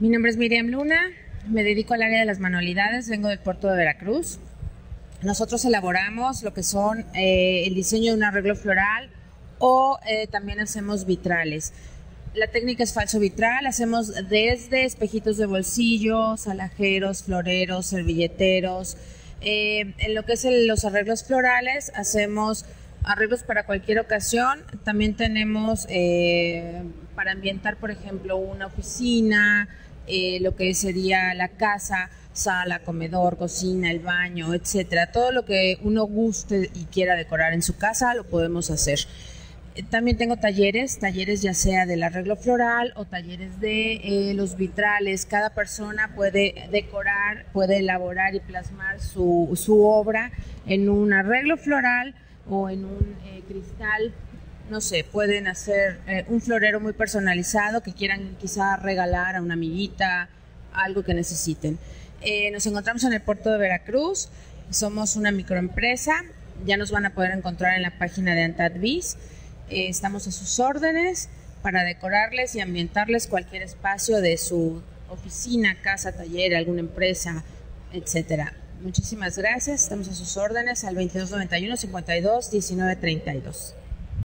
Mi nombre es Miriam Luna, me dedico al área de las manualidades, vengo del puerto de Veracruz. Nosotros elaboramos lo que son eh, el diseño de un arreglo floral o eh, también hacemos vitrales. La técnica es falso vitral, hacemos desde espejitos de bolsillo, alajeros, floreros, servilleteros. Eh, en lo que es los arreglos florales, hacemos arreglos para cualquier ocasión. También tenemos para ambientar, por ejemplo, una oficina, eh, lo que sería la casa, sala, comedor, cocina, el baño, etcétera. Todo lo que uno guste y quiera decorar en su casa lo podemos hacer. Eh, también tengo talleres, talleres ya sea del arreglo floral o talleres de eh, los vitrales. Cada persona puede decorar, puede elaborar y plasmar su, su obra en un arreglo floral o en un cristal no sé, pueden hacer eh, un florero muy personalizado que quieran quizá regalar a una amiguita, algo que necesiten. Eh, nos encontramos en el puerto de Veracruz, somos una microempresa, ya nos van a poder encontrar en la página de Antadvis. Eh, estamos a sus órdenes para decorarles y ambientarles cualquier espacio de su oficina, casa, taller, alguna empresa, etcétera. Muchísimas gracias, estamos a sus órdenes al 2291 52 1932.